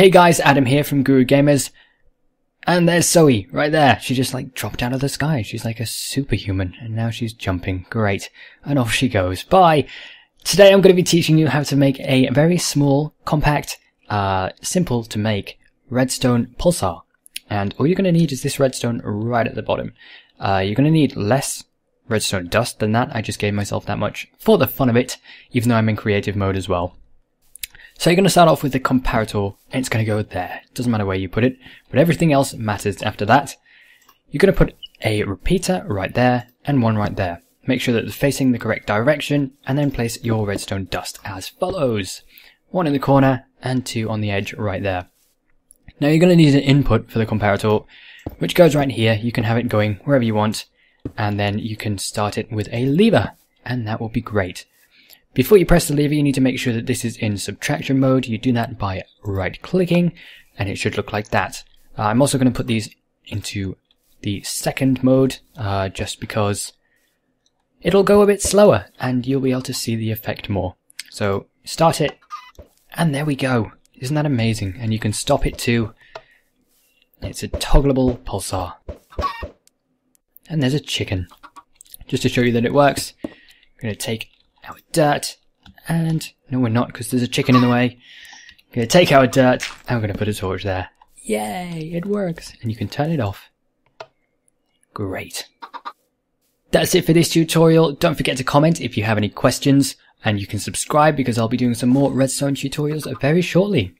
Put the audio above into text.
Hey guys, Adam here from Guru Gamers. And there's Zoe, right there. She just like dropped out of the sky. She's like a superhuman, and now she's jumping. Great. And off she goes. Bye! Today I'm going to be teaching you how to make a very small, compact, uh, simple to make redstone pulsar. And all you're going to need is this redstone right at the bottom. Uh, you're going to need less redstone dust than that. I just gave myself that much for the fun of it, even though I'm in creative mode as well. So you're going to start off with the comparator, and it's going to go there. Doesn't matter where you put it, but everything else matters after that. You're going to put a repeater right there, and one right there. Make sure that it's facing the correct direction, and then place your redstone dust as follows. One in the corner, and two on the edge right there. Now you're going to need an input for the comparator, which goes right here. You can have it going wherever you want, and then you can start it with a lever, and that will be great. Before you press the lever, you need to make sure that this is in subtraction mode. You do that by right clicking, and it should look like that. Uh, I'm also going to put these into the second mode, uh, just because it'll go a bit slower, and you'll be able to see the effect more. So, start it, and there we go. Isn't that amazing? And you can stop it too. It's a toggleable pulsar. And there's a chicken. Just to show you that it works, I'm going to take our dirt, and no we're not because there's a chicken in the way. I'm going to take our dirt, and we're going to put a torch there. Yay, it works. And you can turn it off. Great. That's it for this tutorial. Don't forget to comment if you have any questions, and you can subscribe because I'll be doing some more redstone tutorials very shortly.